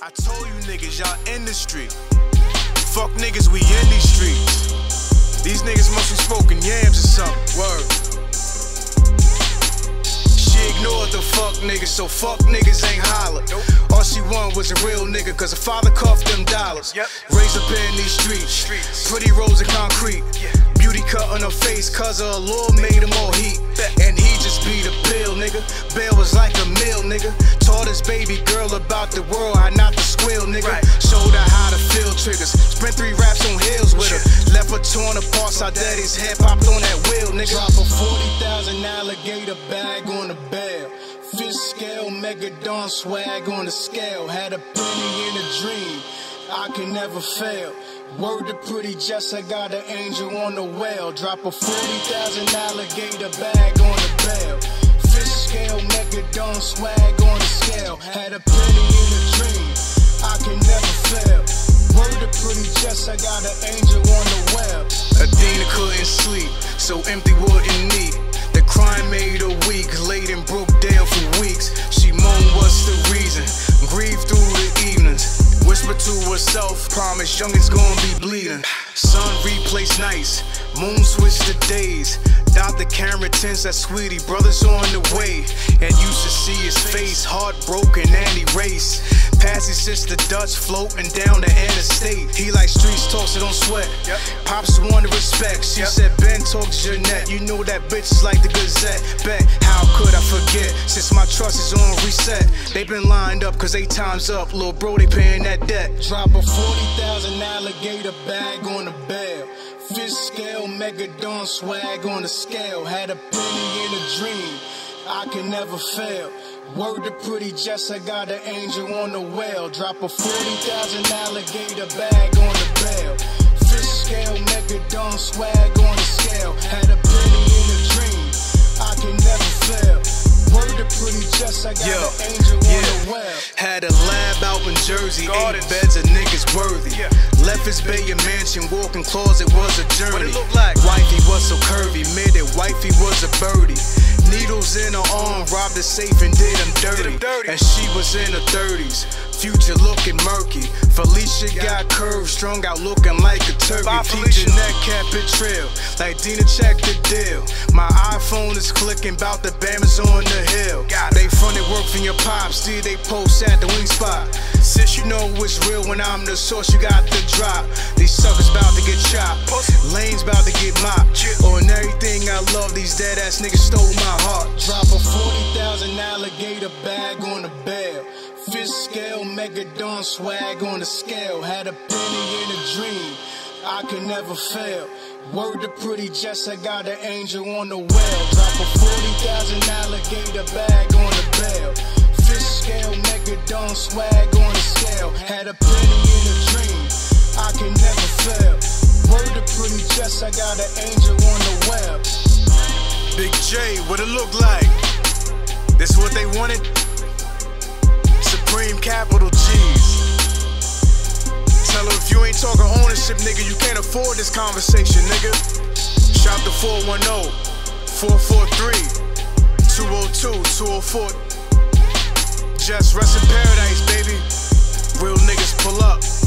I told you niggas, y'all in the street. Fuck niggas, we in these streets. These niggas must be smoking yams or something. Word. She ignored the fuck niggas, so fuck niggas ain't holler. Want was a real nigga, cause her father cuffed them dollars. Yep. Raised up in these streets. streets. Pretty roads of concrete. Beauty cut on her face, cause her law made him all heat. And he just beat a pill, nigga. Bail was like a meal, nigga. Taught his baby girl about the world, how not to squeal, nigga. Showed her how to feel triggers. Spent three raps on heels with her. Left her torn apart, saw daddy's head popped on that wheel, nigga. Drop a 40,000 alligator bag on the bail. Fish scale, megadon swag on the scale. Had a penny in a dream. I can never fail. Word to pretty Jess, I got an angel on the well. Drop a 40,000 alligator bag on the bail. Fish scale, megadon swag on the scale. Had a penny in a dream. I can never fail. Word to pretty Jess, I got an angel on the well. Adina couldn't sleep, so empty wouldn't eat. The crime made her weak, laid in Brookdale to herself, promise young is gonna be bleeding. Sun replace nights, moon switch the days. Dot the camera tense that sweetie, brothers on the way. And used to see his face, heartbroken and erased. Passing the Dutch floating down the interstate. He like streets talk, so don't sweat. Pops want wanted respect. She said Ben talks your Jeanette. You know that bitch is like the Gazette. Bet how could I forget? Since my trust is on reset, they been lined up cause they time's up. Little bro, they paying that debt. Drop a 40,000 alligator bag on the bail. Fish scale, megadon swag on the scale. Had a penny in a dream. I can never fail. Word to pretty Jess, I got an angel on the well. Drop a 40,000 alligator bag on the bell. Fish scale, megadon swag on the scale. Had a penny in a dream. I can never fail. Word to pretty Jess, I got an angel on the well. Had a lab out in Jersey, eight beds of niggas worthy. Left his bay a mansion, walking closet was a journey. Wifey was so curvy, the safe and did him dirty. And she was in her 30s, future looking murky. Felicia got curves, strung out looking like a turkey. Peep Jeanette kept it trail, like Dina checked the deal. My iPhone is clicking, bout the Bammers on the hill. They funded work from your pops, see they post at the wing spot. Since you know it's real when I'm the source, you got the drop. These suckers bout to get chopped, lanes bout to get mopped. I love, these dead ass niggas stole my heart. Drop a 40,000 alligator bag on the bail. Fish scale, megadon swag on the scale. Had a penny in a dream. I can never fail. Word to pretty Jess, I got an angel on the well. Drop a 40,000 alligator bag on the bail. Fish scale, megadon swag on the scale. Had a penny in a dream. I can never fail. Word to pretty Jess, I got an angel on the well. Big J, what it look like? This is what they wanted? Supreme capital G's. Tell her if you ain't talking ownership, nigga, you can't afford this conversation, nigga. Shout to 410 443 202 204. Just rest in paradise, baby. Real niggas pull up.